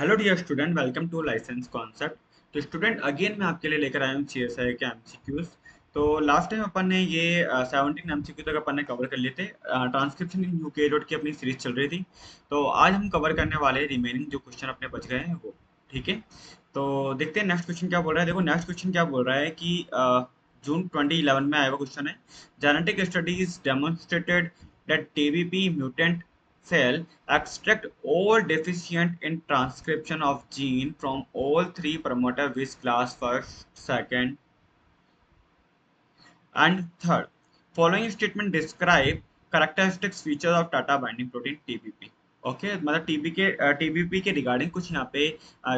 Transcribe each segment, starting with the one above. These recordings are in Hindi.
Hello dear student welcome to licence concept तो स्टूडेंट अगेन मैं आपके लिए लेकर आया हूँ सी एस आई के एम तो लास्ट टाइम अपन ने ये सेवनटीन एम तक अपन ने कवर कर लिए थे. ट्रांसक्रिप्शन इन यू के रोड की अपनी सीरीज़ चल रही थी. तो आज हम कवर करने वाले रिमेनिंग जो क्वेश्चन अपने बच गए हैं वो, ठीक है? तो देखते हैं नेक्स्ट क्वेश्चन क्या बोल रहा है. देखो नेक्स्ट क्वेश्चन क्या बोल रहा है कि जून ट्वेंटी में आया हुआ क्वेश्चन है. Genetic studies demonstrated that TBP mutant cell extract all deficient in transcription of gene from all three promoter which class first, second and third. Following statement describe characteristics features of Tata binding protein TBP. Okay okay, मतलब टीबी के टीबीपी के रिगार्डिंग कुछ यहाँ पे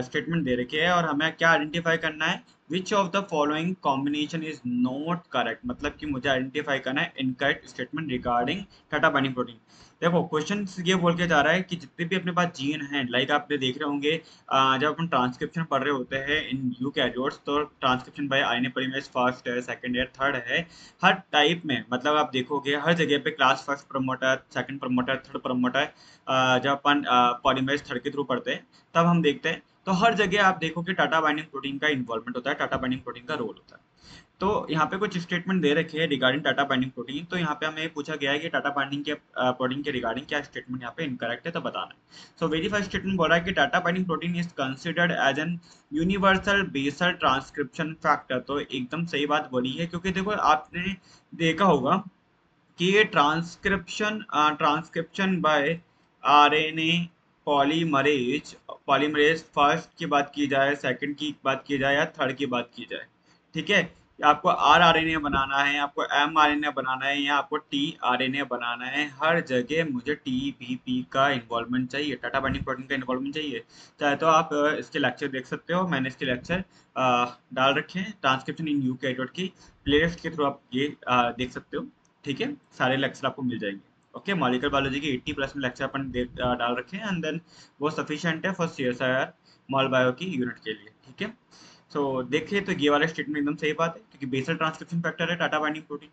स्टेटमेंट दे रखे हैं और हमें क्या आइडेंटिफाई करना है which of the following combination is not correct मतलब कि मुझे आइडेंटिफाई करना है incorrect statement regarding TATA binding protein देखो क्वेश्चन ये बोल के जा रहा है कि जितने भी अपने पास जीन हैं लाइक आप देख रहे होंगे जब अपन ट्रांसक्रिप्शन पढ़ रहे होते हैं इन यू कैरियोर्स तो ट्रांसक्रिप्शन बाय आईने परिमेश फ़र्स्ट है सेकंड है थर्ड है। हर टाइप में मतलब आप देखोगे, हर जगह पे class first promoter second promoter third promoter जब अपन पॉलीमेज थर्ड के थ्रू पढ़ते हैं, तब हम देखते हैं। तो हर जगह आप देखोगे टाटा बाइंडिंग प्रोटीन का इन्वॉल्वमेंट होता है टाटा बाइंडिंग प्रोटीन का रोल होता है। तो यहाँ पे कुछ स्टेटमेंट दे रखे हैं रिगार्डिंग टाटा बाइंडिंग प्रोटीन तो यहाँ पे हमें पूछा गया है कि टाटा बाइंडिंग के प्रोटीन के रिगार्डिंग क्या स्टेटमेंट यहाँ पे इनकरेक्ट है तो बताना सो वेरी फ़र्स्ट स्टेटमेंट बोल रहा है कि TATA binding protein is considered as an universal basal transcription factor तो एकदम सही बात बोली है, क्योंकि देखो आपने देखा होगा कि ये transcription transcription by RNA polymerase polymerase first की बात की जाए सेकंड की बात की जाए या थर्ड की बात की जाए। ठीक है? आपको आर आर एन ए बनाना है, आपको एम आर एन ए बनाना है, या आपको टी आर एन ए बनाना है, हर जगह मुझे टी बी पी का इन्वॉल्वमेंट चाहिए, टाटा बाइंडिंग प्रोटीन का इन्वॉल्वमेंट चाहिए। चाहे तो आप इसके लेक्चर देख सकते हो, मैंने इसके लेक्चर डाल रखे हैं ट्रांसक्रिप्शन इन यू के की प्लेलिस्ट के थ्रू आप ये देख सकते हो, ठीक है? सारे लेक्चर आपको मिल जाएँगे ओके मॉलिकल बायोलॉजी के 80 प्लस में लेक्चर अपन डाल रखे हैं एंड देन वो सफिशियंट है for C S I R mol bio की यूनिट के लिए, ठीक है? सो so, देखिए तो ये वाला स्टेटमेंट एकदम सही बात है क्योंकि बेसल ट्रांसक्रिप्शन फैक्टर है टाटा बाइंडिंग प्रोटीन।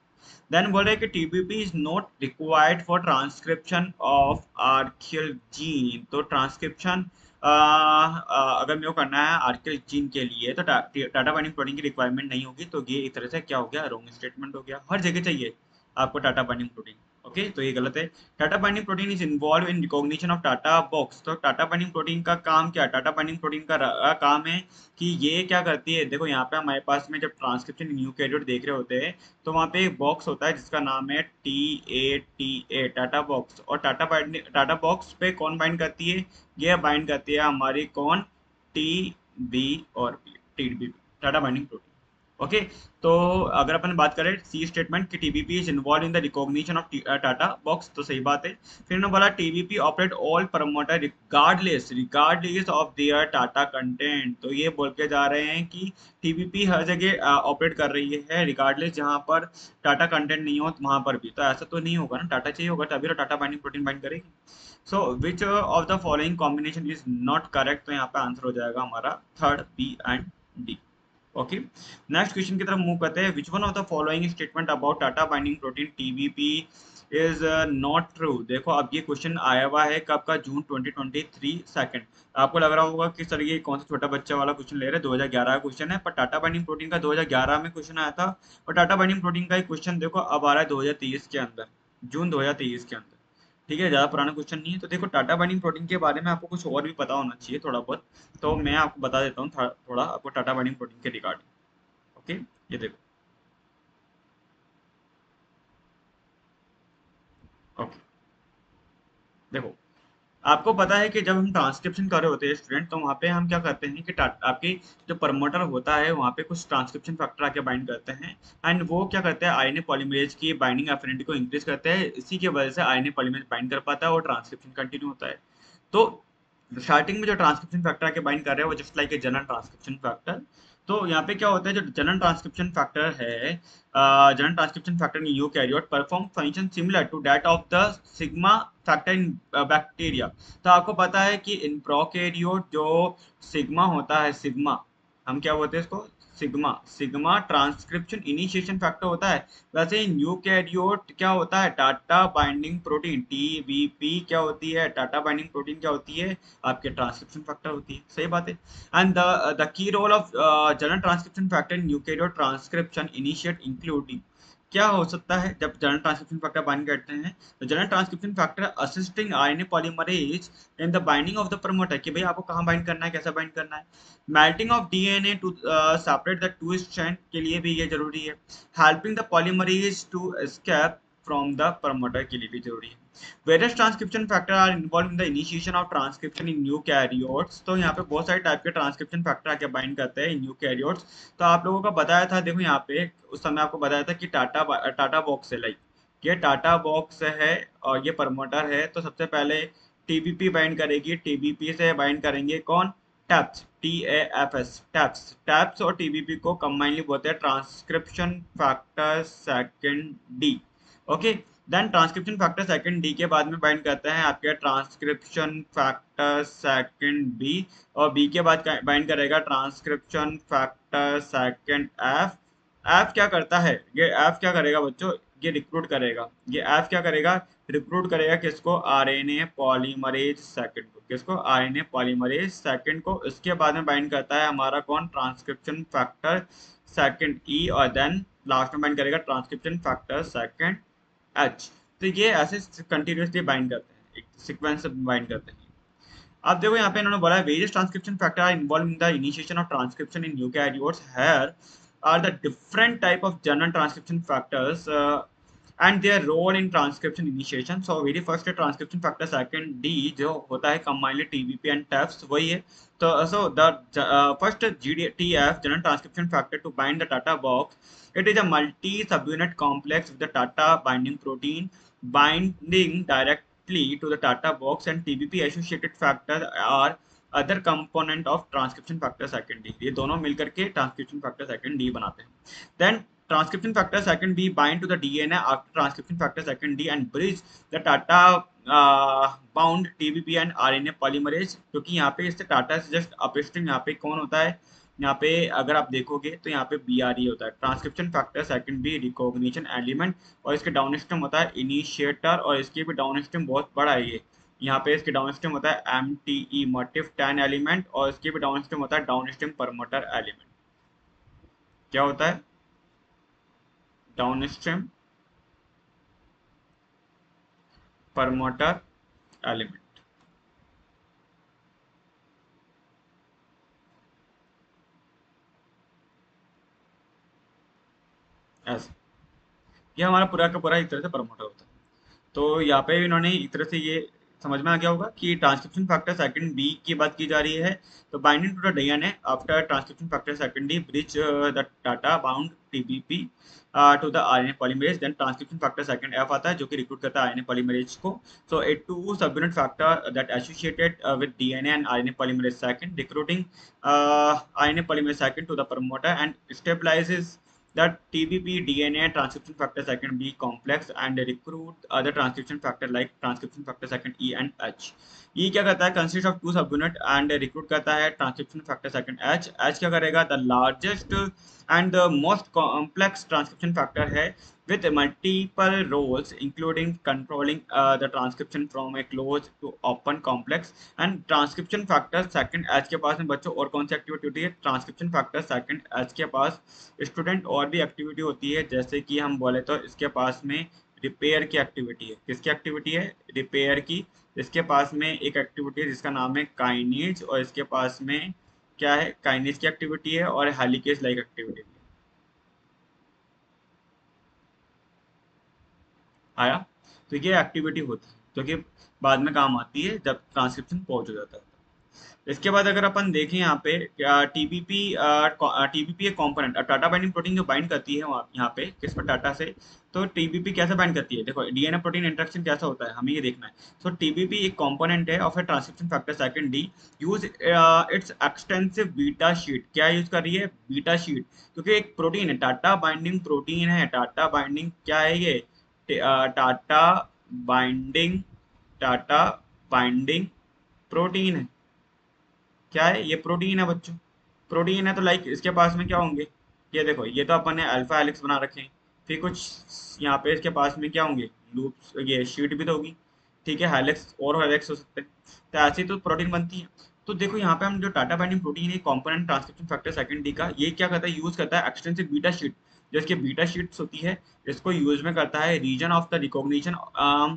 देन बोल रहे हैं कि TBP is not required for transcription of archaeal gene तो ट्रांसक्रिप्शन अगर मेरे को करना है आर्कियल जीन के लिए तो टाटा बाइंडिंग प्रोटीन की रिक्वायरमेंट नहीं होगी तो ये एक तरह से क्या हो गया रॉन्ग स्टेटमेंट हो गया। हर जगह चाहिए आपको टाटा बाइंडिंग प्रोटीन। ओके तो ये गलत है। TATA binding protein is involve in recognition of TATA box तो टाटा बाइंडिंग प्रोटीन का काम क्या टाटा बाइंडिंग प्रोटीन का काम है कि ये क्या करती है? देखो, यहाँ पे हमारे पास में जब ट्रांसक्रिप्शन न्यू कैरियर देख रहे होते हैं तो वहाँ पे एक बॉक्स होता है जिसका नाम है T A T A TATA box और टाटा बाइंडिंग टाटा बॉक्स पे कौन बाइंड करती है? ये बाइंड करती है हमारी कौन? टी बी और T B TATA binding protein okay तो अगर अपन बात करें सी स्टेटमेंट कि TBP is involve in the recognition of TATA box तो सही बात है। फिर उन्होंने बोला TBP operate all promoter regardless regardless of their TATA content तो ये बोल के जा रहे हैं कि टीबीपी हर जगह ऑपरेट कर रही है रिगार्डलेस जहाँ पर टाटा कंटेंट नहीं हो तो वहाँ पर भी। तो ऐसा तो नहीं होगा ना टाटा चाहिए होगा, तभी तो टाटा बाइंडिंग प्रोटीन बाइंड करेगी। So which of the following combination is not correct तो यहाँ पे आंसर हो जाएगा हमारा third B and D okay next question की तरफ़ मूव करते हैं. Which one of the following statement about TATA binding protein TBP is not true देखो, अब ये क्वेश्चन आया हुआ है कब का? जून 2023 सेकंड आपको लग रहा होगा किस तरीके कौन सा छोटा बच्चा वाला क्वेश्चन ले रहे हैं? 2011 का क्वेश्चन है, पर टाटा बाइंडिंग प्रोटीन का 2011 में क्वेश्चन आया था, और टाटा बाइंडिंग प्रोटीन का एक क्वेश्चन देखो, अब आ रहा है 2023 के अंदर. जून 2023 के अंदर. ठीक है, ज़्यादा पुराना क्वेश्चन नहीं है। तो देखो टाटा बाइंडिंग प्रोटीन के बारे में आपको कुछ और भी पता होना चाहिए थोड़ा बहुत। तो मैं आपको बता देता हूँ थोड़ा आपको टाटा बाइंडिंग प्रोटीन के रिगार्डिंग ओके ये देखो। ओके देखो आपको पता है कि जब हम ट्रांसक्रिप्शन कर रहे होते हैं स्टूडेंट तो वहाँ पे हम क्या करते हैं कि आपकी जो प्रमोटर होता है, वहाँ पे कुछ ट्रांसक्रिप्शन फैक्टर आके बाइंड करते हैं। एंड वो क्या करते हैं आईने पॉलीमरेज की बाइंडिंग एफिनिटी को इंक्रीज करते हैं। इसी की वजह से आईने पॉलीमरेज बाइंड कर पाता है और ट्रांसक्रिप्शन कंटिन्यू होता है। तो स्टार्टिंग में जो ट्रांसक्रिप्शन फैक्टर आके बाइंड कर रहे हैं, वो just like a general transcription factor तो यहाँ पे क्या होता है, जो जनरल ट्रांसक्रिप्शन फैक्टर है general transcription factor in eukaryote perform function similar to that of the sigma factor in bacteria तो आपको पता है कि इन प्रोकैरियोट जो सिग्मा होता है सिग्मा हम क्या बोलते हैं इसको? Sigma sigma transcription initiation factor होता है। वैसे न्यू कैरियोट क्या होता है? टाटा बाइंडिंग प्रोटीन टीवीपी क्या होती है? टाटा बाइंडिंग प्रोटीन क्या होती है? आपके ट्रांसक्रिप्शन फैक्टर होती है। सही बात है। And the key role of general transcription factor in eukaryote transcription initiate including क्या हो सकता है जब जनरल ट्रांसक्रिप्शन फैक्टर बाइंड करते हैं? तो general transcription factor assisting RNA polymerase in the binding of the promoter कि भाई आपको कहाँ बाइंड करना है, कैसा बाइंड करना है? Melting of DNA to separate the two strand के लिए भी ये ज़रूरी है। Helping the polymerase to escape from the promoter के लिए भी ज़रूरी है। Various transcription factor are involve in the initiation of transcription in eukaryotes तो यहाँ पे बहुत सारे टाइप के ट्रांसक्रिप्शन फैक्टर आके बाइंड करते हैं न्यू कैरियोट्स तो आप लोगों को बताया था, देखो यहाँ पे, उस समय आपको बताया था कि टाटा टाटा बॉक्स है लाइक ये टाटा बॉक्स है और ये प्रमोटर है। तो सबसे पहले टीबीपी बाइंड करेगी। टीबीपी से बाइंड करेंगे कौन? TAFs T A F S TAFs TAFs और टीबीपी को कंबाइनली बोलते हैं transcription factor second D okay then transcription factor second D के बाद में बाइंड करते हैं आपके ट्रांसक्रिप्शन फैक्टर सेकंड बी और बी के बाद बाइंड करेगा transcription factor second F F क्या करता है? ये एफ़ क्या करेगा बच्चों? ये रिक्रूट करेगा। ये एफ़ क्या करेगा? रिक्रूट करेगा किसको? R N A polymerase second को। किसको? R N A polymerase second को। इसके बाद में बाइंड करता है हमारा कौन? ट्रांसक्रिप्शन फैक्टर सेकेंड ई और देन लास्ट में बाइंड करेगा ट्रांसक्रिप्शन फैक्टर सेकेंड एच तो ये ऐसे कंटिन्यूसली बाइंड करते हैं। एक सिक्वेंस बाइंड करते हैं। अब देखो यहाँ पे इन्होंने बोला various transcription factor are involve in the initiation of transcription in eukaryotes here are the different type of general transcription factors and their role in transcription initiation so very first transcription factor second D जो होता है कंबाइनली टीवीपी एंड टेफ्स वही है। तो so the first GDTF general transcription factor to bind the TATA box It is a multi-subunit complex with the Tata binding protein binding directly to the Tata box, and TBP associated factors are other component of transcription factor second D ये दोनों मिलकर के ट्रांसक्रिप्शन फैक्टर सेकंड डी बनाते हैं। Then transcription factor second D bind to the DNA after transcription factor second D and bridge the TATA bound TBP and RNA polymerase क्योंकि यहाँ पे इससे टाटा से जस्ट अपस्ट्रीम यहाँ पे कौन होता है? यहाँ पे अगर आप देखोगे तो यहाँ पे बी आर ई होता है। Transcription factor second B recognition element और इसके डाउन स्ट्रीम होता है इनिशिएटर और इसके भी डाउन स्ट्रीम बहुत बड़ा है ये। यहाँ पे इसके डाउन होता है M T E motif ten element और इसके भी डाउन होता है डाउन परमोटर एलिमेंट क्या होता है? स्ट्रीम परमोटर एलिमेंट ऐसे ये हमारा पूरा का पूरा एक तरह से प्रमोटर होता है। तो यहाँ पे इन्होंने एक तरह से ये समझ में आ गया होगा कि ट्रांसक्रिप्शन फैक्टर सेकंड बी की बात की जा रही है। तो binding to the DNA after transcription factor second D bridge the TATA bound TBP to the RNA polymerase then transcription factor second F आता है, जो कि रिक्रूट करता है आरएनए पॉलीमरेज को. So a two subunit factor that associated with DNA and RNA polymerase second recruiting RNA polymerase second to the promoter and stabilises that TBP DNA transcription factor second B complex and recruit other transcription factor like transcription factor second E and H. E क्या करता है? Of two subunit and recruit करता है transcription factor second H H क्या करेगा? The largest and the most complex transcription factor है multiple roles including controlling uh, the transcription from a closed to open complex. And transcription factor second H के पास में बच्चों और कौन सी एक्टिविटी होती है? ट्रांसक्रिप्शन फैक्टर सेकंड एच के पास स्टूडेंट और भी एक्टिविटी होती है जैसे कि हम बोले तो इसके पास में रिपेयर की एक्टिविटी है। किसकी एक्टिविटी है? रिपेयर की। इसके पास में एक एक्टिविटी है जिसका नाम है काइनेज और इसके पास में क्या है? काइनेज की एक्टिविटी है और हेलिकेज लाइक एक्टिविटी आया? तो ये एक्टिविटी होती है। जो कि बाद में काम आती है जब ट्रांसक्रिप्शन पहुँच हो जाता है। इसके बाद अगर अपन देखें यहाँ पे टीबीपी टीबीपी एक कंपोनेंट टाटा बाइंडिंग प्रोटीन जो बाइंड करती है यहाँ पे किस पर टाटा से तो टीबीपी कैसे बाइंड करती है? देखो डीएनए प्रोटीन इंट्रेक्शन कैसा होता है हमें ये देखना है। सो so, टीबीपी एक कंपोनेंट है of a transcription factor second D use its extensive beta sheet क्या यूज़ कर रही है? बीटा शीट क्योंकि एक प्रोटीन है टाटा बाइंडिंग प्रोटीन है टाटा बाइंडिंग क्या है ये? TATA binding TATA binding protein है। क्या है? ये प्रोटीन है बच्चों। प्रोटीन है तो लाइक इसके पास में क्या होंगे? ये देखो, ये तो अपन ने अल्फ़ा हेलिक्स बना रखे हैं। फिर कुछ यहाँ पे इसके पास में क्या होंगे? लूप्स ये शीट भी तो होगी। ठीक है हेलिक्स और हेलिक्स हो सकते हैं। तो ऐसी तो प्रोटीन बनती है। तो देखो, यहाँ पे हम जो टाटा बाइंडिंग प्रोटीन है component transcription factor second D का, ये क्या करता है? यूज़ करता है एक्सटेंसिव बीटा शीट जो इसकी बीटा शीट्स होती है, इसको यूज़ में करता है region of the recognition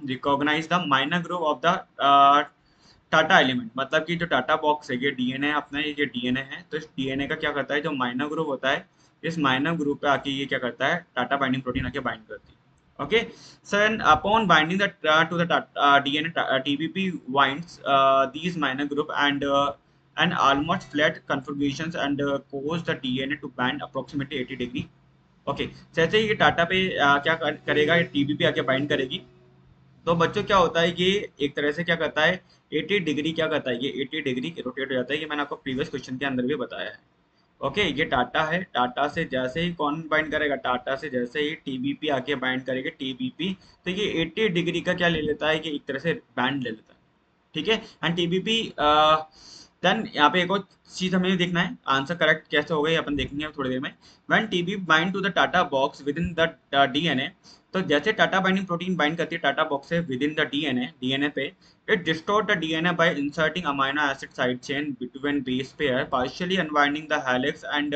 recognise the minor group of the TATA element मतलब कि जो टाटा बॉक्स है, ये डीएनए, अपना ये डीएनए है तो इस डीएनए का क्या करता है, जो माइनर ग्रुप होता है, इस माइनर ग्रुप पे आके ये क्या करता है, टाटा बाइंडिंग प्रोटीन आके बाइंड करती है। Okay? Sir and upon binding the to the DNA TBP winds these minor group and and almost flat configuration and cause the DNA to bind approximately eighty degree okay जैसे ये टाटा पे uh, क्या करेगा, ये टीबीपी आके बाइंड करेगी। तो बच्चों क्या होता है ये एक तरह से क्या करता है 80 डिग्री क्या करता है ये 80 डिग्री रोटेट हो जाता है, ये मैंने आपको प्रीवियस क्वेश्चन के अंदर भी बताया है। ओके ये टाटा है टाटा से जैसे ही कौन बाइंड करेगा टाटा से जैसे ही टीबीपी आके बाइंड करेगा टीबीपी तो ये 80 डिग्री का क्या ले लेता है कि एक तरह से बैंड ले लेता है। ठीक है? एंड टीबीपी देन यहाँ पे एक और चीज़ हमें देखना है आंसर करेक्ट कैसे हो ये अपन देखेंगे थोड़ी देर में। When TB bind to the TATA box within the DNA तो जैसे टाटा बाइंडिंग प्रोटीन बाइंड करती है, टाटा बॉक्स से within the DNA DNA पे it distort the DNA by inserting amino acid side chain between base pair partially unwinding the helix and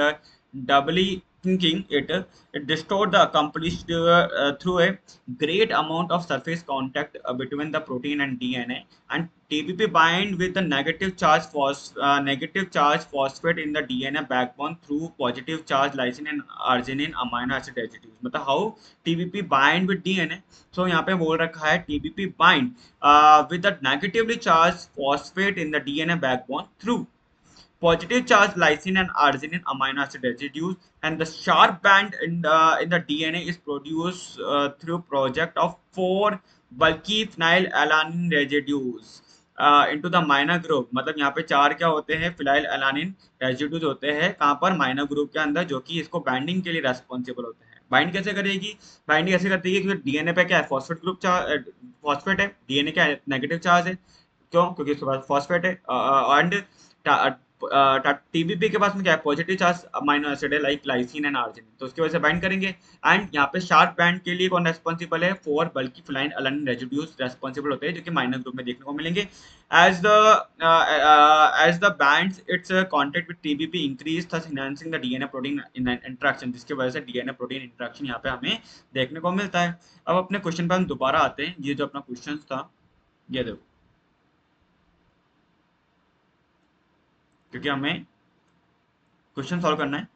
doubly thinking it it distort the accomplished uh, through a great amount of surface contact uh, between the protein and DNA and TPP bind with the negative charge phos uh, negative charge phosphate in the DNA backbone through positive charge lysine and arginine amino acid residues मतलब how TPP bind with DNA so यहाँ पे बोल रखा है TPP bind uh, with the negatively charged phosphate in the DNA backbone through positive charge lysine and arginine amino acid residues and the sharp band in the, in the DNA is produced uh, through project of four bulky phenylalanine residues uh, into the minor group मतलब यहाँ पे चार क्या होते हैं फिनाइल एलानिन रेजिड्यूज होते हैं कहाँ पर माइनर ग्रुप के अंदर जो कि इसको बाइंडिंग के लिए रेस्पॉन्सिबल होते हैं बाइंड कैसे करेगी बाइंडिंग कैसे करती है क्योंकि डीएनए पे क्या है फॉस्फेट ग्रुप फॉस्फेट है डीएनए क्या नेगेटिव चार्ज है क्यों क्योंकि इसके पास फॉस्फेट है एंड टीबीपी के पास में क्या है? पॉजिटिव चार्ज अमाइनो एसिड है लाइक लाइसिन एंड आर्जिन तो उसकी वजह से बाइंड करेंगे। एंड यहाँ पे शार्प बैंड के लिए कौन रेस्पॉन्सिबल है? फोर बल्कि फ्लाइन अलाइन रेजिड्यूज रेस्पॉन्सिबल होते हैं, जो कि माइनर ग्रुप में देखने को मिलेंगे। As the as the bends its contact with TBP increase thus enhancing the DNA protein interaction जिसकी वजह से डीएनए प्रोटीन इंट्रैक्शन यहाँ पे हमें देखने को मिलता है। अब अपने क्वेश्चन पर हम दोबारा आते हैं। ये जो अपना क्वेश्चन था, ये देखो। क्योंकि हमें क्वेश्चन सॉल्व करना है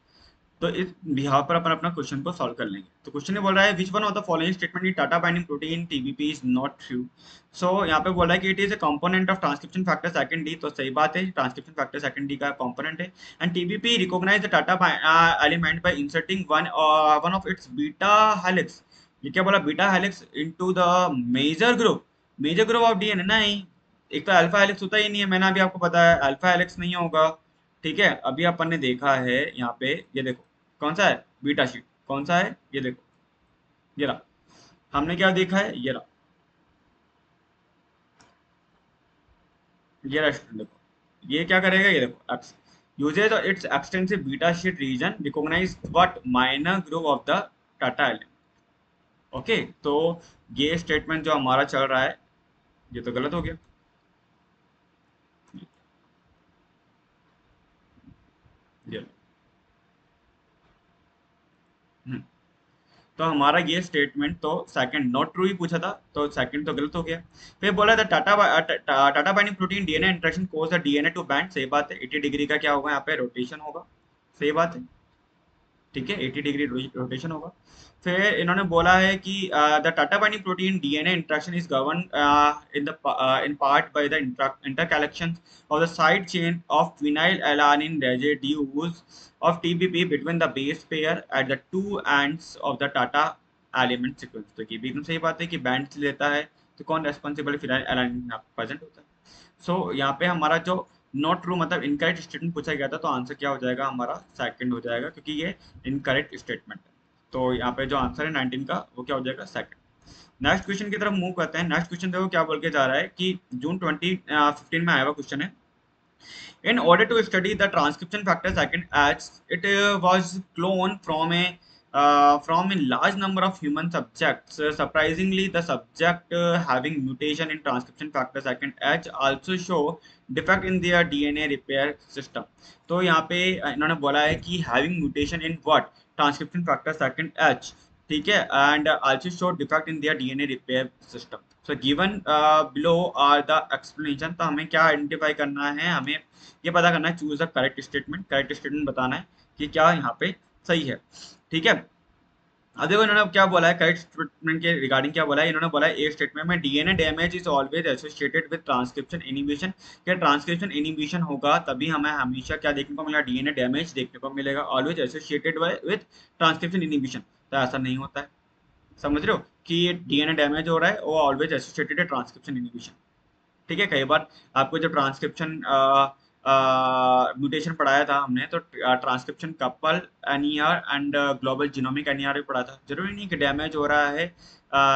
तो इस बिहार पर अपन अपना क्वेश्चन को सॉल्व कर लेंगे। तो क्वेश्चन ये बोल रहा है which one of the following statement in TATA binding protein TBP is not true so यहाँ पे बोल रहा है कि it is a component of transcription factor second D तो सही बात है ट्रांसक्रिप्शन फैक्टर सेकंड डी का कंपोनेंट है। And TBP recognise the TATA element by inserting one one of its beta helix ये क्या बोला? Beta helix into the major group major group of DNA नहीं एक तो अल्फ़ा हेलिक्स होता ही नहीं है, मैंने अभी आपको बताया अल्फ़ा एलेक्स नहीं होगा, ठीक है? अभी अपन ने देखा है यहाँ पे, ये देखो, कौन सा है? बीटा शीट कौन सा है? ये देखो, ये रहा। हमने क्या देखा है? ये रहा। ये रहा देखो। ये क्या करेगा? ये देखो X uses its extensive beta sheet region recognise what minor group of the TATA element okay तो ये स्टेटमेंट जो हमारा चल रहा है, ये तो गलत हो गया। हम्म। तो हमारा ये स्टेटमेंट तो सेकंड नॉट ट्रू ही पूछा था तो सेकंड तो गलत हो गया। फिर बोला था, TATA TATA binding protein DNA interaction cause the DNA to bend सही बात है 80 डिग्री का क्या होगा यहाँ पे? रोटेशन होगा। सही बात है। ठीक है 80 डिग्री रोटेशन होगा। फिर इन्होंने बोला है कि the TATA binding protein DNA interaction is govern in the in part by the intercalation of the side chain of phenylalanine residues of TBP between the base pair at the two ends of the TATA element sequence तो ये भी एकदम सही बात है कि बैंड लेता है तो कौन रेस्पॉन्सिबल फिनाइल एलानिन प्रेजेंट होता है। सो so, यहाँ पे हमारा जो नॉट ट्रू मतलब इनकरेक्ट स्टेटमेंट पूछा गया था तो आंसर क्या हो जाएगा? हमारा सेकंड हो जाएगा क्योंकि ये इनकरेक्ट स्टेटमेंट है। तो यहाँ पे जो आंसर है 19 का वो क्या हो जाएगा? सेकंड नेक्स्ट क्वेश्चन की तरफ़ मूव करते हैं। नेक्स्ट क्वेश्चन देखो क्या बोल के जा रहा है कि जून ट्वेंटी फिफ्टीन में आया हुआ क्वेश्चन है। In order to study the transcription factor second H, it uh, was cloned from a uh, from a large number of human subjects. Uh, surprisingly, the subject uh, having mutation in transcription factor second H also show defect in their DNA repair system. तो यहाँ पे इन्होंने बोला है कि having mutation in what transcription factor second H ठीक है and also show defect in their DNA repair system. So given uh, below are the explanation. तो हमें क्या आइडेंटिफाई करना है हमें ये पता करना है choose the correct statement correct statement बताना है कि क्या यहाँ पे सही है ठीक है? अब देखो इन्होंने क्या बोला है करेक्ट स्टेटमेंट के रिगार्डिंग क्या बोला है? इन्होंने बोला है ए स्टेटमेंट में DNA damage is always associated with transcription inhibition क्या ट्रांसक्रिप्शन इनिबिशन होगा, तभी हमें हमेशा क्या देखने को मिलेगा? डीएनए डैमेज देखने को मिलेगा। Always associated with transcription inhibition तो ऐसा नहीं होता है। समझ रहे हो? कि डीएनए डैमेज हो रहा है, वो ऑलवेज एसोसिएटेड है ट्रांसक्रिप्शन इनिबिशन ठीक है? कई बार आपको जब ट्रांसक्रिप्शन म्यूटेशन पढ़ाया था हमने तो transcription couple NER and global genomic NER भी पढ़ा था। ज़रूरी नहीं कि डैमेज हो रहा है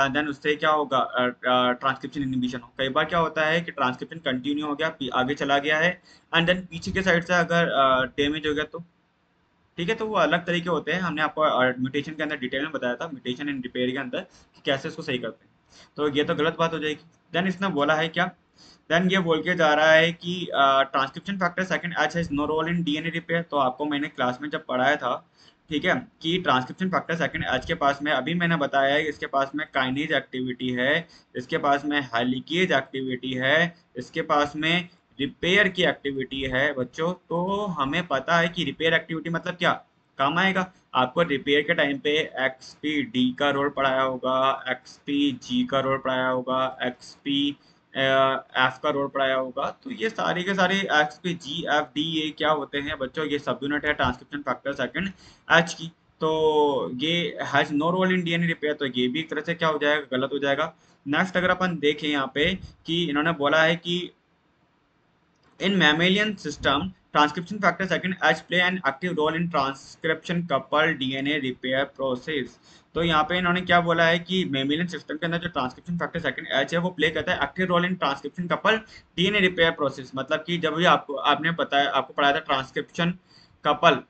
देन उससे क्या होगा ट्रांसक्रिप्शन इनिबिशन हो। कई बार क्या होता है कि ट्रांसक्रिप्शन कंटिन्यू हो गया आगे चला गया है एंड देन पीछे के साइड से अगर डैमेज हो गया तो। ठीक है तो वो अलग तरीके होते हैं। हमने आपको म्यूटेशन के अंदर डिटेल में बताया था म्यूटेशन एंड रिपेयर के अंदर, कि कैसे इसको सही करते हैं। तो ये तो गलत बात हो जाएगी। देन इसने बोला है क्या देन ये बोल के जा रहा है कि transcription factor second H has no role in DNA repair तो आपको मैंने क्लास में जब पढ़ाया था, ठीक है, कि ट्रांसक्रिप्शन फैक्टर सेकंड एच के पास में अभी मैंने बताया है, इसके पास में काइनेज एक्टिविटी है, इसके पास में हेलिकेज एक्टिविटी है, इसके पास में रिपेयर की एक्टिविटी है, बच्चों तो हमें पता है कि रिपेयर एक्टिविटी मतलब क्या? काम आएगा। आपको रिपेयर के टाइम पे एक्स पी डी का रोल पढ़ाया होगा एक्स पी जी का रोल पढ़ाया होगा एक्स पी एफ़ का रोल पढ़ाया होगा। तो ये सारे के सारे एक्स पे जी एफ़ डी ये क्या होते हैं बच्चों? ये सब यूनिट है ट्रांसक्रिप्शन फैक्टर सेकंड एच की। तो ये has no role in DNA repair तो ये भी एक तरह से क्या हो जाएगा? गलत हो जाएगा। नेक्स्ट अगर अपन देखें यहाँ पे कि इन्होंने बोला है कि in mammalian system transcription factor second H play an active role in transcription couple DNA repair process तो यहाँ पे इन्होंने क्या बोला है कि मेमिलियन सिस्टम के अंदर जो ट्रांसक्रिप्शन फैक्टर सेकंड एच है, वो प्ले करता है active role in transcription couple DNA repair process मतलब कि जब भी आपको, आपने बताया आपको पढ़ाया था ट्रांसक्रिप्शन कपल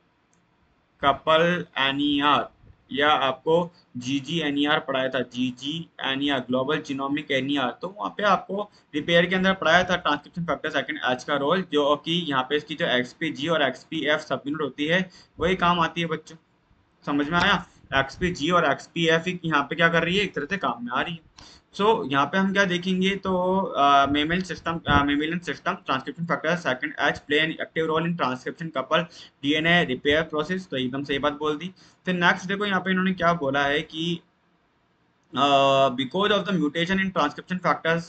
कपल एनईआर या आपको G G N E R पढ़ाया था G G N E R global genomic N E R तो वहाँ पे आपको रिपेयर के अंदर पढ़ाया था ट्रांसक्रिप्शन फैक्टर सेकंड एच का रोल जो कि यहाँ पे इसकी जो एक्स पी जी और X P F subunit होती है, वही काम आती है बच्चों। समझ में आया? एक्स पी जी और एक्स पी एफ़ यहाँ पे क्या कर रही है? एक तरह से काम में आ रही है। सो यहाँ पे हम क्या देखेंगे तो mammal system mammalian system transcription factor second H play an active role in transcription couple DNA repair process तो एकदम सही बात बोल दी। फिर नेक्स्ट देखो यहाँ पे इन्होंने क्या बोला है कि because of the mutation in transcription factor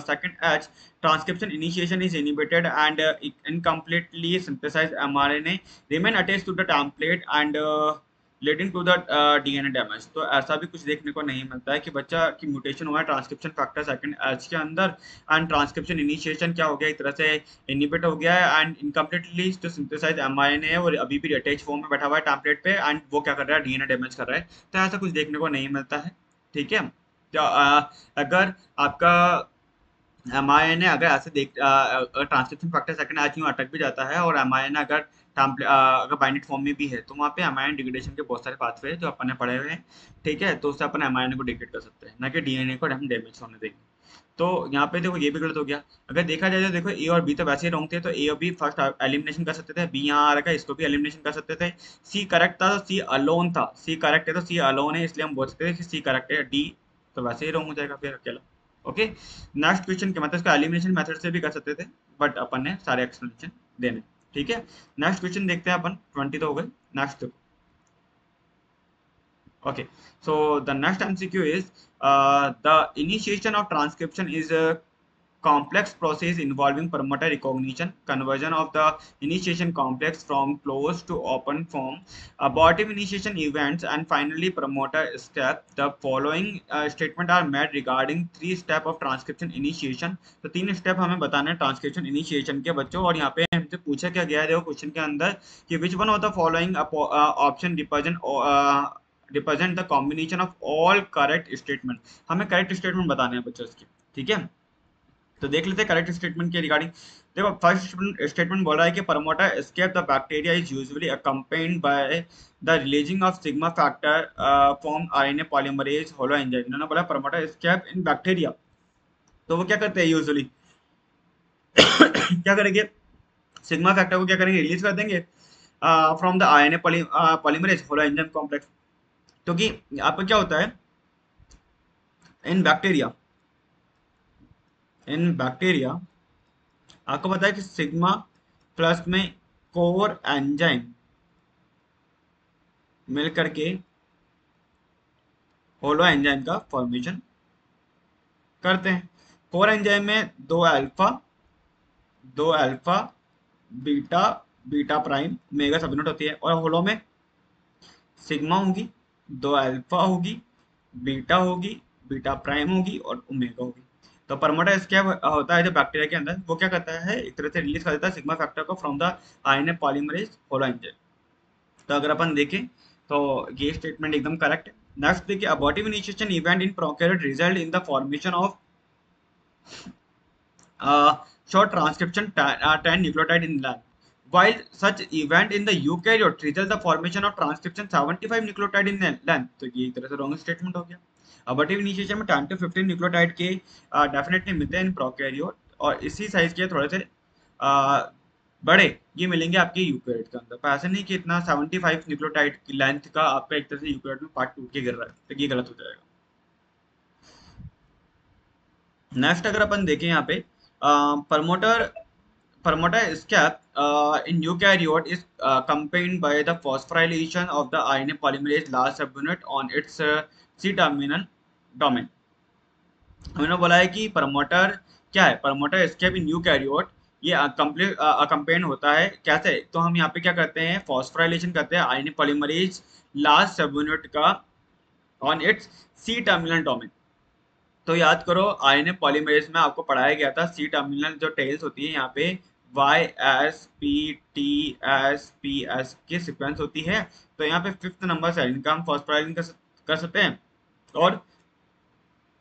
second H transcription initiation is inhibited and incompletely synthesize M R N A remain attach to the template and leading to the DNA damage तो ऐसा भी कुछ देखने को नहीं मिलता है कि बच्चा की म्यूटेशन हुआ है ट्रांसक्रिप्शन फैक्टर सेकंड एच के अंदर एंड ट्रांसक्रिप्शन इनिशिएशन क्या हो गया, एक तरह से इनिबिट हो गया है एंड इनकम्प्लीटली जो सिंथेसाइज एमआईएन है और अभी भी अटैच फॉर्म में बैठा हुआ है टैम्पलेट पे एंड वो क्या कर रहा है डीएनए डैमेज कर रहा है। तो ऐसा कुछ देखने को नहीं मिलता है, ठीक है? तो अगर आपका एम अगर ऐसे देख ट्रांसक्रिप्शन फैक्टर सेकंड एच यूँ अटक भी जाता है, और एम आई एन अगर अगर बाइंडेड फॉर्म में भी है तो वहाँ पे अमायन डिग्रेडेशन के बहुत सारे पाथवे हैं जो अपन ने पढ़े हुए हैं, ठीक है? तो उससे अपन अमायन को डिग्रेड कर सकते हैं, ना कि डीएनए को हम डैमेज होने देंगे तो यहाँ पे देखो, ये भी गलत हो गया। अगर देखा जाए तो देखो ए और बी तो वैसे ही रॉन्ग थे तो ए और बी फ़र्स्ट एलिमिनेशन कर सकते थे बी यहाँ आ रखा है, इसको भी एलिमिनेशन कर सकते थे। सी करेक्ट था तो सी अलोन था। सी करेक्ट है तो सी अलोन है, इसलिए हम बोल सकते थे कि सी करेक्ट है डी तो वैसे ही रॉन्ग हो जाएगा, फिर अकेला। ओके? नेक्स्ट क्वेश्चन के मतलब इसका एलिमिनेशन मेथड से भी कर सकते थे बट अपन ने सारे एक्सप्लेनेशन देने। ठीक है? नेक्स्ट क्वेश्चन देखते हैं अपन। ट्वेंटी तो हो गए next okay so the next MCQ is the initiation of transcription is complex process involving promoter recognition, conversion of the initiation complex from closed to open form, abortive initiation events, and finally promoter step. The following uh, statement are made regarding three step of transcription initiation. तो तीन स्टेप हमें बताने हैं ट्रांसक्रिप्शन इनिशिएशन के बच्चों और यहाँ पे हमसे पूछा क्या गया है देखो क्वेश्चन के अंदर कि which one of the following option represent represent the combination of all correct statement हमें करेक्ट स्टेटमेंट बताने हैं बच्चों इसकी ठीक है तो देख लेते हैं करेक्ट स्टेटमेंट के रिगार्डिंग देखो फ़र्स्ट स्टेटमेंट बोल रहा है कि promoter escape the bacteria is usually accompanied by the releasing of sigma factor form RNA polymerase holoenzyme इन्होंने बोला प्रमोटर एस्केप इन बैक्टीरिया तो वो क्या करते हैं यूजुअली क्या करेंगे? सिग्मा फैक्टर को क्या करेंगे? रिलीज़ कर देंगे from the RNA polymerase holoenzyme complex क्योंकि आपको क्या होता है? इन बैक्टीरिया इन बैक्टीरिया आपको पता है कि सिग्मा प्लस में कोर एंजाइम मिल करके होलो एंजाइम का फॉर्मेशन करते हैं। कोर एंजाइम में दो अल्फ़ा दो alpha beta beta prime omega सब होती है और होलो में सिग्मा होगी, दो अल्फ़ा होगी बीटा होगी बीटा प्राइम होगी और ओमेगा होगी। तो परमोटर क्या होता है जो बैक्टीरिया के अंदर? वो क्या करता है? एक तरह से रिलीज़ कर देता है सिग्मा फैक्टर को from the RNA polymerase holo तो अगर अपन देखें तो ये स्टेटमेंट एकदम करेक्ट नेक्स्ट देखिए abortive initiation event in prokaryote result in the formation of short transcription 10 nucleotide in length. While such event in the eukaryote result the formation of transcription 75 nucleotide in length. तो ये एक तरह से रॉन्ग स्टेटमेंट हो गया। अबॉटिव इनिशिएशन में 10 टू 15 न्यूक्लियोटाइड के डेफिनेटली मिलते हैं इन प्रोकैरियोट और इसी साइज़ के थोड़े से बड़े ये मिलेंगे आपके यूकैरियोट के अंदर। ऐसा नहीं कि इतना 75 न्यूक्लियोटाइड की लेंथ का आपका एक तरह से यूकैरियोट में पार्ट टूट के गिर रहा है तो ये गलत हो जाएगा। नेक्स्ट अगर अपन देखें यहाँ पे promoter promoter escape uh, in eukaryote is uh, accompanied by the phosphorylation of the RNA polymerase last subunit on its uh, हमने बोला है कि प्रमोटर क्या है? प्रमोटर एस्केप इन यूकैरियोट ये कंप्लीट होता है। कैसे? तो हम यहाँ पे क्या करते हैं? फॉस्फोराइलेशन करते हैं। आईने पॉलीमरेज लास्ट सब यूनिट का on its C terminal domain तो याद करो आईएनए पॉलीमरेज में आपको पढ़ाया गया था सी टर्मिनल जो टेल्स होती है यहाँ पे Y S P T S P S की सिक्वेंस होती है। तो यहाँ पे फिफ्थ नंबर से इनका हम फॉस्फोराइलिंग कर, कर सकते हैं। और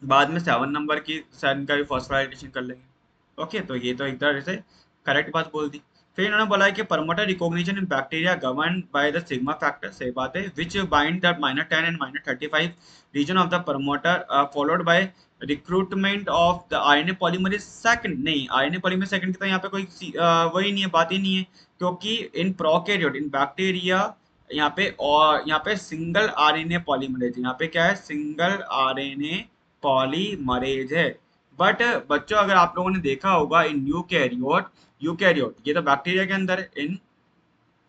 बाद में सेवन नंबर की सैन का भी फॉस्फोराइलेशन कर लेंगे। ओके तो ये तो एक तरह से करेक्ट बात बोल दी। फिर इन्होंने बोला कि promoter recognition in bacteria govern by the sigma factor सही बात है which bind the minor ten and minor thirty five region of the promoter followed by recruitment of the RNA polymerase second नहीं आरएनए पॉलीमरेज सेकंड की तो यहाँ पे कोई uh, वही नहीं है बात ही नहीं है क्योंकि इन प्रोकैरियोट इन बैक्टीरिया यहाँ पे और यहाँ पे सिंगल आरएनए पॉलीमरेज यहाँ पे क्या है सिंगल आरएनए पॉलीमरेज है। बट बच्चों, अगर आप लोगों ने देखा होगा इन यूकैरियोट यूकैरियोट ये तो बैक्टीरिया के अंदर in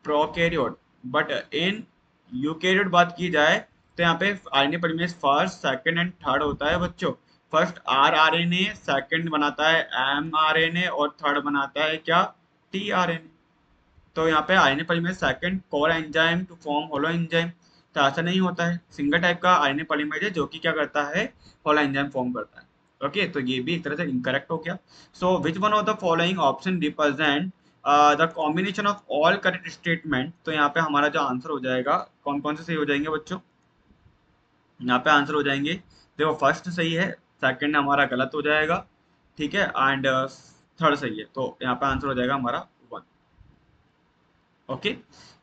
prokaryote but in eukaryote बात की जाए तो यहाँ पे RNA polymerase first second and third होता है बच्चों। First R R N A second बनाता है एम आर एन ए और थर्ड बनाता है क्या? टी आर एन ए तो यहाँ पे R N A polymerase second core enzyme to form holoenzyme तो नहीं होता है। सिंगल टाइप का आर एन पॉलीमरेज है जो कि क्या करता है होलो एंजाइम फॉर्म करता है। ओके okay, तो ये भी एक तरह से इनकरेक्ट हो गया। So which one of the following option represent the combination of all correct statement तो यहाँ पे हमारा जो आंसर हो जाएगा कौन कौन से सही हो जाएँगे बच्चों? यहाँ पे आंसर हो जाएँगे। देखो फ़र्स्ट सही है सेकंड हमारा गलत हो जाएगा ठीक है? एंड थर्ड uh, सही है। तो यहाँ पे आंसर हो जाएगा हमारा ओके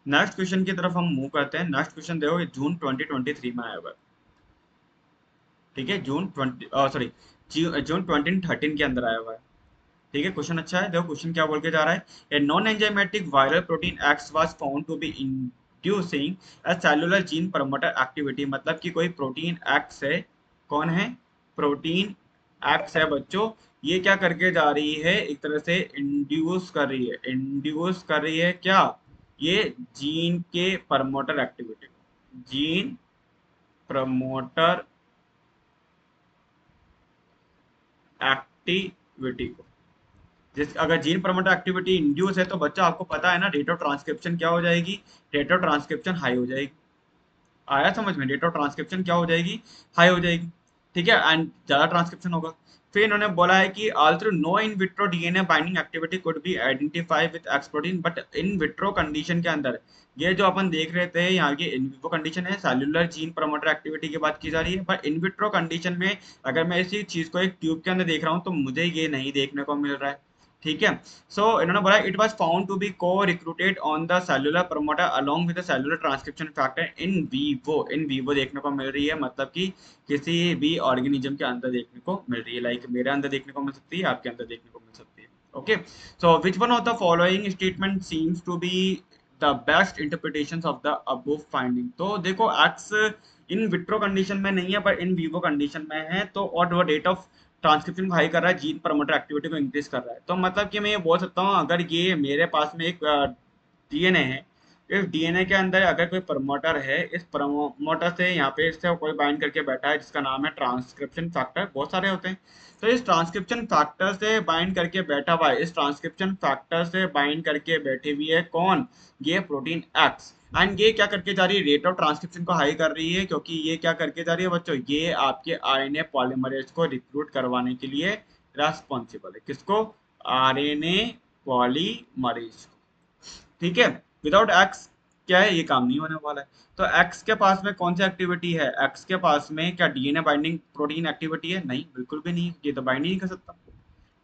नेक्स्ट क्वेश्चन की तरफ़ हम मूव करते हैं. नेक्स्ट क्वेश्चन देखो जून 2023 में आया हुआ ठीक है? जून 20 सॉरी जून 2013 के अंदर आया हुआ है. ठीक है? क्वेश्चन अच्छा है. देखो क्वेश्चन क्या बोल के जा रहा है? A non enzymatic viral protein X was found to be inducing a cellular gene promoter activity मतलब कि कोई प्रोटीन एक्स है? कौन है? प्रोटीन एक्स है बच्चों. ये क्या करके जा रही है? एक तरह से इंड्यूस कर रही है. इंड्यूस कर रही है क्या? ये जीन के promoter activity gene promoter activity को। जिस, अगर जीन प्रमोटर एक्टिविटी इंड्यूस है तो बच्चा, आपको पता है ना रेट ऑफ़ ट्रांसक्रिप्शन क्या हो जाएगी? रेट ऑफ़ ट्रांसक्रिप्शन हाई हो जाएगी। आया समझ में? रेट ऑफ़ ट्रांसक्रिप्शन क्या हो जाएगी? हाई हो जाएगी। ठीक है? एंड ज़्यादा ट्रांसक्रिप्शन होगा। फिर इन्होंने बोला है कि also no in vitro DNA binding activity could be identify with X protein but in vitro condition के अंदर, ये जो अपन देख रहे थे यहाँ की इनविट्रो कंडीशन है सेलुलर जीन प्रमोटर एक्टिविटी की बात की जा रही है, पर इनविट्रो कंडीशन में अगर मैं इसी चीज़ को एक ट्यूब के अंदर देख रहा हूँ तो मुझे ये नहीं देखने को मिल रहा है। ठीक है? सो so, इन्होंने बोला it was found to be co-recruited on the cellular promoter along with cellular transcription factor in vivo in vivo देखने को मिल रही है मतलब कि किसी भी ऑर्गेनिज्म के अंदर देखने को मिल रही है। लाइक like, मेरे अंदर देखने को मिल सकती है आपके अंदर देखने को मिल सकती है। Okay so which one of the following statement seems to be the best interpretation of the above finding तो देखो एक्स इन विट्रो कंडीशन में नहीं है पर इन वीवो कंडीशन में है। तो और डेट ऑफ़ ट्रांसक्रिप्शन को हाई कर रहा है जीन प्रमोटर एक्टिविटी को इंक्रीज कर रहा है। तो मतलब कि मैं ये बोल सकता हूँ, अगर ये मेरे पास में एक डीएनए है इस डीएनए के अंदर अगर कोई प्रमोटर है, इस प्रमोटर से यहाँ पे इससे कोई बाइंड करके बैठा है, जिसका नाम है ट्रांसक्रिप्शन फैक्टर बहुत सारे होते हैं। तो इस ट्रांसक्रिप्शन फैक्टर से बाइंड करके बैठा हुआ है। इस ट्रांसक्रिप्शन फैक्टर से बाइंड करके बैठे हुई है कौन? ये प्रोटीन एक्स एंड ये क्या करके जा रही है? रेट ऑफ़ ट्रांसक्रिप्शन को हाई कर रही है, क्योंकि ये क्या करके जा रही है बच्चों? ये आपके आरएनए पॉलीमरेज को रिक्रूट करवाने के लिए रेस्पॉन्सिबल है। किसको? आरएनए पॉलीमरेज ठीक है? विदाउट एक्स क्या है? ये काम नहीं होने वाला है। तो एक्स के पास में कौन सी एक्टिविटी है? एक्स के पास में क्या डीएनए बाइंडिंग प्रोटीन एक्टिविटी है? नहीं, बिल्कुल भी नहीं। ये तो बाइंड नहीं कर सकता।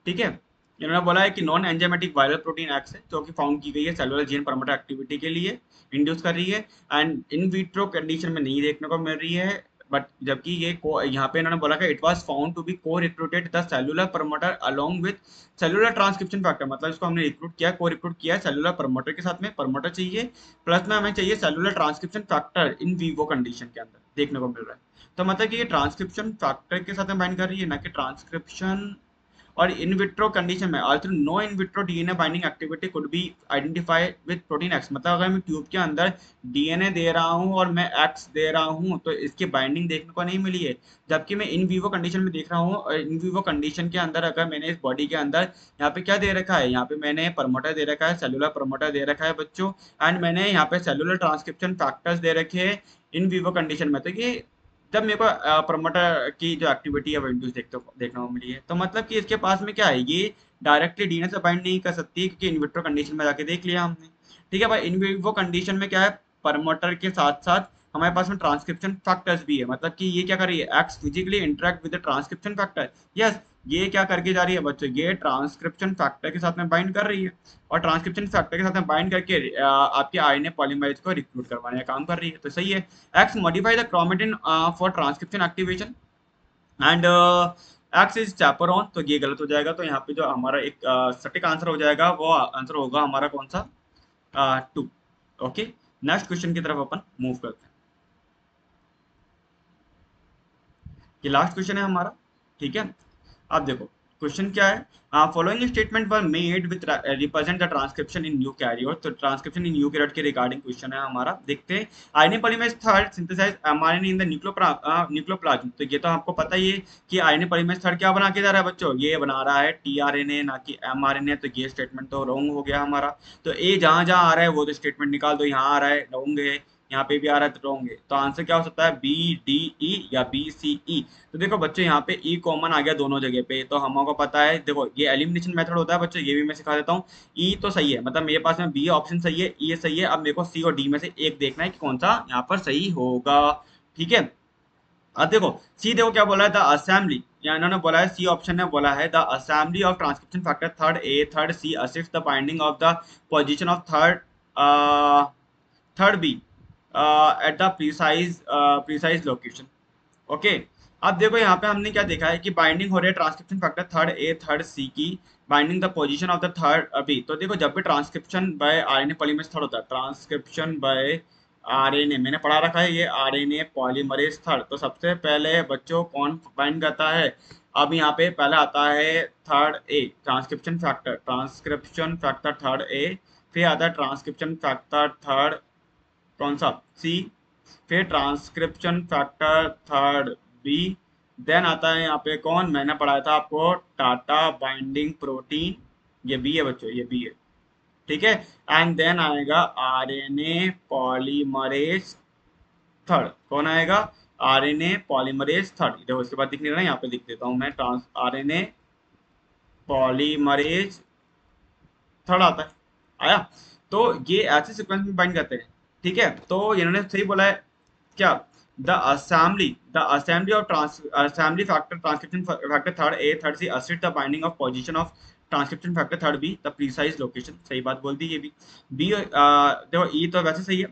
ठीक है? इन्होंने बोला है कि non enzymatic viral protein X है, जो कि फाउंड की गई है सेलुलर जीन प्रमोटर एक्टिविटी के लिए इंड्यूस कर रही है। एंड इन विट्रो कंडीशन में नहीं देखने को मिल रही है। बट जबकि ये यहाँ पे इन्होंने बोला कि it was found to be co-recruited the cellular promoter along with cellular transcription factor मतलब इसको हमने रिक्रूट किया को रिक्रूट किया सेलुलर प्रमोटर के साथ में प्रमोटर चाहिए प्लस में हमें चाहिए cellular transcription factor in vivo condition के अंदर, देखने को मिल रहा है। तो मतलब कि ये ट्रांसक्रिप्शन फैक्टर के साथ में बाइंड कर रही है, ना कि ट्रांसक्रिप्शन और इन विट्रो कंडीशन में also no in vitro DNA binding activity could be identified with protein X मतलब अगर मैं ट्यूब के अंदर डीएनए दे रहा हूँ और मैं एक्स दे रहा हूँ तो इसकी बाइंडिंग देखने को नहीं मिली है। जबकि मैं इन वीवो कंडीशन में देख रहा हूँ, और इन वीवो कंडीशन के अंदर अगर मैंने इस बॉडी के अंदर यहाँ पे क्या दे रखा है? यहाँ पे मैंने प्रमोटर दे रखा है सेलुलर प्रमोटर दे रखा है बच्चों। एंड मैंने यहाँ पे सेलुलर ट्रांसक्रिप्शन फैक्टर्स दे रखे हैं इन वीवो कंडीशन में। तो ये जब मेरे को प्रमोटर की जो एक्टिविटी है वो देखते देखने को मिली है तो मतलब कि इसके पास में क्या है, ये डायरेक्टली डीएनए से बाइंड नहीं कर सकती, क्योंकि इनविट्रो कंडीशन में जाके देख लिया हमने। ठीक है भाई इनविवो कंडीशन में क्या है प्रमोटर के साथ साथ हमारे पास में ट्रांसक्रिप्शन फैक्टर्स भी है। मतलब कि ये क्या कर रही है X physically interact with transcription factor yes ये क्या करके जा रही है बच्चों, ये ट्रांसक्रिप्शन फैक्टर के साथ में बाइंड कर रही है। और ट्रांसक्रिप्शन फैक्टर के साथ में बाइंड करके आपके आरएनए पॉलीमरेज को रिक्रूट करवाने का काम कर रही है। तो सही है। X modify the chromatin for transcription activation and X is chaperone तो ये गलत हो जाएगा। तो यहाँ पे जो हमारा एक सटिक आंसर हो जाएगा, वो आंसर होगा हमारा कौन सा? टू ओके नेक्स्ट क्वेश्चन की तरफ़ अपन मूव करते हैं। ये लास्ट क्वेश्चन है हमारा। ठीक है? आप देखो। क्वेश्चन क्या है? Following statement were made with represent the transcription in new कैरियर तो ट्रांसक्रिप्शन इन न्यू कैरियर के रिगार्डिंग क्वेश्चन है हमारा। देखते हैं। RNA polymerase third synthesize mRNA in the nucleoplasm तो ये तो आपको पता ही है कि आरएनए पॉलीमरेज थर्ड क्या बना के जा रहा है बच्चों? ये बना रहा है टीआरएनए ना कि एमआरएनए तो ये स्टेटमेंट तो रॉन्ग हो गया हमारा। तो ए जहाँ जहाँ आ रहा है, वो तो स्टेटमेंट निकाल दो। यहाँ आ रहा है रॉन्ग है। यहाँ पे भी आ रहा है तो होंगे। तो आंसर क्या हो सकता है? बी डी ई या बी सी ई तो देखो बच्चों, यहाँ पे ई e कॉमन आ गया दोनों जगह पे। तो हमको पता है, देखो, ये एलिमिनेशन मेथड होता है बच्चों, ये भी मैं सिखा देता हूँ। ई e तो सही है मतलब मेरे पास में बी ऑप्शन सही है ई e सही है। अब मेरे को सी और डी में से एक देखना है कि कौन सा यहाँ पर सही होगा। ठीक है? अब देखो सी देखो क्या बोला है? द असेंबली या इन्होंने बोला है सी ऑप्शन ने बोला है the assembly of transcription factor third A third C assist the binding of the position of third third B at the precise precise location okay अब देखो यहाँ पे हमने क्या देखा है कि बाइंडिंग हो रही है transcription factor third A third C की binding the position of the third अभी तो देखो जब भी transcription by RNA polymerase third होता है ट्रांसक्रिप्शन बाय आरएनए मैंने पढ़ा रखा है ये आरएनए पॉलीमरेज थर्ड तो सबसे पहले बच्चों कौन बाइंड करता है? अब यहाँ पे पहले आता है third A transcription factor transcription factor third A फिर आता है ट्रांसक्रिप्शन फैक्टर थर्ड कौन सा? सी फिर transcription factor third B then आता है यहाँ पे कौन? मैंने पढ़ाया था आपको, टाटा बाइंडिंग प्रोटीन ये बी है बच्चों, ये बी है। ठीक है? एंड देन आएगा आरएनए पॉलीमरेज थर्ड कौन आएगा? R N A polymerase third देखो, इसके बाद दिख नहीं रहा यहाँ पे लिख देता हूँ मैं। Trans R N A polymerase third आता है। आया? तो ये ऐसे सिक्वेंस में बाइंड करते हैं। ठीक है? तो इन्होंने सही बोला है। क्या? The assembly the assembly of trans, assembly factor, transcription factor third a, third c assist the binding of position of transcription factor third B the precise location सही बात बोल दी ये भी। बी देखो ई तो वैसे सही है।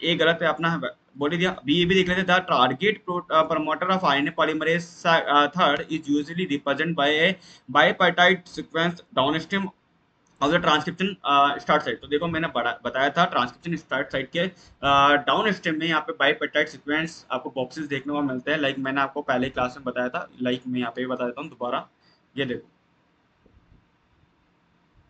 ए गलत है, अपना बोल दिया। बी ये भी देख लेते the target promoter of RNA polymerase third is usually represent by a bipartite sequence downstream of the transcription start site तो देखो, मैंने बताया था ट्रांसक्रिप्शन स्टार्ट साइट के डाउन स्टेम में यहाँ पे बाईपेटाइड सीक्वेंस आपको बॉक्सेस देखने को मिलते हैं। लाइक मैंने आपको पहले क्लास में बताया था लाइक मैं यहाँ पे बता देता हूँ दोबारा। ये देखो।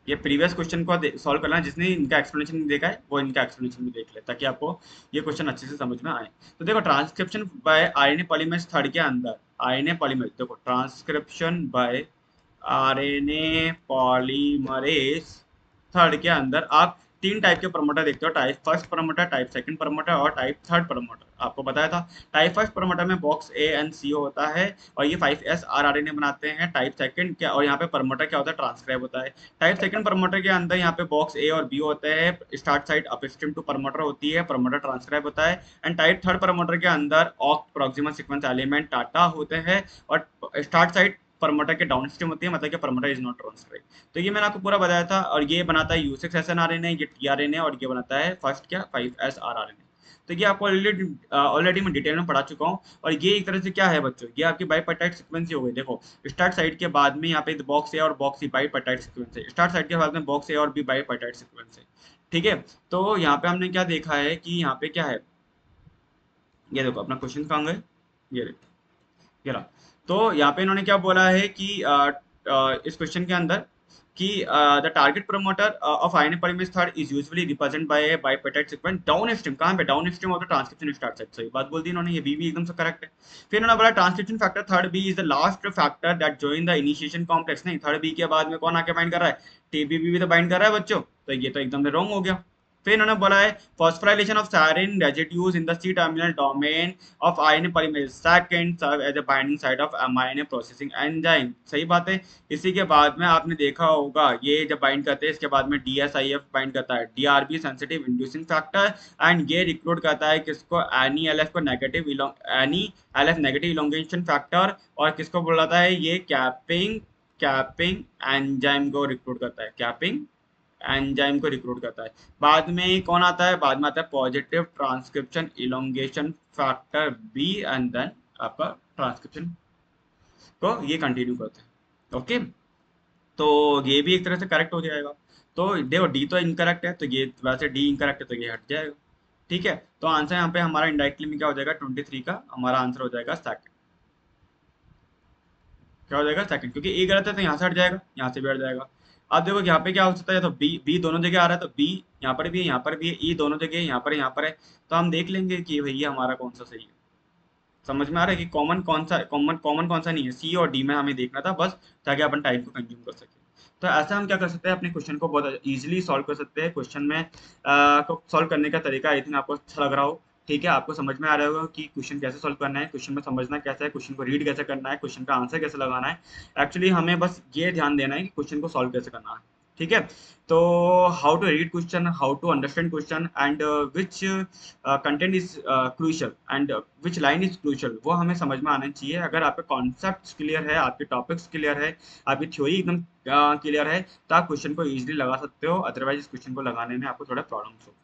ये प्रीवियस क्वेश्चन को सॉल्व करना है। जिसने इनका एक्सप्लेनेशन देखा है, वो इनका एक्सप्लेनेशन भी देख ले, ताकि आपको ये क्वेश्चन अच्छे से समझ में आए। तो देखो transcription by RNA polymerase third के अंदर आरएनए पॉलीमरेज देखो transcription by RNA polymerase third के अंदर। आप तीन टाइप के प्रमोटर देखते हो type first promoter type second promoter और टाइप थर्ड प्रमोटर आपको बताया था टाइप फ़र्स्ट प्रमोटर में बॉक्स ए एन सी होता है और ये five S R R N A बनाते हैं। टाइप सेकंड क्या, और यहाँ पे प्रमोटर क्या होता है ट्रांसक्राइब होता है। टाइप सेकंड प्रमोटर के अंदर यहाँ पे बॉक्स ए और बी होते हैं start site upstream to promoter होती है प्रमोटर ट्रांसक्राइब होता है। एंड टाइप थर्ड प्रमोटर के अंदर oct proximal sequence element TATA होते हैं और स्टार्ट साइड प्रमोटर के डाउन स्ट्रीम होती है मतलब कि प्रमोटर इज़ नॉट ट्रांसक्राइब तो ये मैंने आपको पूरा बताया था, और ये बनाता है U six S N R N A ये टी आर एन ए और ये बनाता है फ़र्स्ट क्या? Five S R R N A तो ये आपको ऑलरेडी ऑलरेडी मैं डिटेल में पढ़ा चुका हूँ, और ये एक तरह से क्या है बच्चों? ये आपकी बाईपेटाइट सिक्वेंस हो गई। देखो स्टार्ट साइड के बाद में यहाँ पे बॉक्स ए और बॉक्स सी बाईपेटाइट सिक्वेंस है। स्टार्ट साइड के बाद में बॉक्स ए और बी बाईपेटाइट सिक्वेंस है। ठीक है? तो यहाँ पे हमने क्या देखा है कि यहाँ पे क्या है? ये देखो, अपना क्वेश्चन कहाँ गए? ये देखो। ये रहा। तो यहाँ पे इन्होंने क्या बोला है कि आ, आ, इस क्वेश्चन के अंदर कि the target promoter of RNA polymerase third is usually represent by bipartite sequence downstream कहाँ पे? Downstream of the transcription start site सही बात बोल दी इन्होंने ये बी भी एकदम से करेक्ट है। फिर इन्होंने बोला transcription factor third B is the last factor that join the initiation complex नहीं थर्ड बी के बाद में कौन आके बाइंड कर रहा है? टीबीबी भी तो बाइंड कर रहा है बच्चों। तो ये तो एकदम से रॉन्ग हो गया। फिर इन्होंने बोला है phosphorylation of serine residues in the C terminal domain of RNA polymerase second serve as a binding site of amine processing enzyme सही बात है? इसी के बाद में आपने देखा होगा, ये जब बाइंड करते हैं, इसके बाद में डीएसआईएफ बाइंड करता है। DRB sensitive inducing factor and ये रिक्रूट करता है किसको? एनी एल को negative N E L negative elongation factor और किसको बोलाता है? ये कैपिंग कैपिंग एंजाइम को रिक्रूट करता है। कैपिंग एंजाइम को रिक्रूट करता है। बाद में कौन आता है? बाद में आता है positive transcription elongation factor B and then आपका ट्रांसक्रिप्शन को ये कंटिन्यू करते हैं। ओके तो ये भी एक तरह से करेक्ट हो जाएगा। तो देखो डी तो इनकरेक्ट है तो ये वैसे डी इनकरेक्ट है तो ये हट जाएगा। ठीक है? तो आंसर यहाँ पे हमारा इंडायरेक्टली में क्या हो जाएगा? ट्वेंटी थ्री का हमारा आंसर हो जाएगा सेकंड क्या हो जाएगा? सेकंड क्योंकि ए गलत है तो यहाँ से हट जाएगा, यहाँ से भी हट जाएगा। अब देखो यहाँ पे क्या हो सकता है तो बी बी दोनों जगह आ रहा है तो बी यहाँ पर भी है, यहाँ पर भी है ई दोनों जगह है, यहाँ पर यहाँ पर है। तो हम देख लेंगे कि भैया हमारा कौन सा सही है। समझ में आ रहा है कि कॉमन कौन सा कॉमन कॉमन कौन सा नहीं है? सी और डी में हमें देखना था, बस ताकि अपन टाइम को कंज्यूम कर सके। तो ऐसा हम क्या कर सकते हैं, अपने क्वेश्चन को बहुत इजीली सॉल्व कर सकते हैं। क्वेश्चन में सॉल्व करने का तरीका आई थिंक आपको अच्छा लग रहा हो। ठीक है आपको समझ में आ रहा होगा कि क्वेश्चन कैसे सॉल्व करना है क्वेश्चन में समझना कैसे है क्वेश्चन को रीड कैसे करना है क्वेश्चन का आंसर कैसे लगाना है। एक्चुअली हमें बस ये ध्यान देना है कि क्वेश्चन को सॉल्व कैसे करना है ठीक है? तो how to read question how to understand question and which content is crucial and which line is crucial वो हमें समझ में आना चाहिए। अगर आपके कॉन्सेप्ट क्लियर है आपके टॉपिक्स क्लियर है आपकी थ्योरी एकदम क्लियर uh, है तो आप क्वेश्चन को इजीली लगा सकते हो अदरवाइज़ इस क्वेश्चन को लगाने में आपको थोड़ा प्रॉब्लम्स हो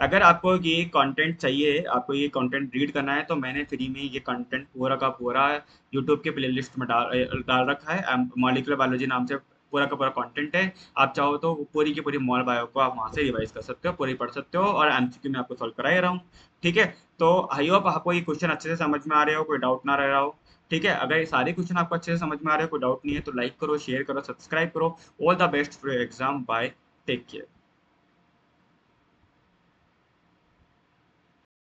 अगर आपको ये कंटेंट चाहिए, आपको ये कंटेंट रीड करना है तो मैंने फ्री में ये कंटेंट पूरा का पूरा यूट्यूब के प्लेलिस्ट में डाल डाल रखा है। मॉलिकुलर बायोलॉजी नाम से पूरा का पूरा कंटेंट है। आप चाहो तो पूरी की पूरी मॉल बायो को आप वहाँ से रिवाइज कर सकते हो, पूरी पढ़ सकते हो और एमसीक्यू में आपको सॉल्व करा रहा हूँ। ठीक है? तो आई होप आपको ये क्वेश्चन अच्छे से समझ में आ रहे हो, कोई डाउट ना रह रहा हो। ठीक है? अगर ये सारे क्वेश्चन आपको अच्छे से समझ में आ रहे हो, कोई डाउट नहीं है तो लाइक करो शेयर करो सब्सक्राइब करो। All the best for exam bye take care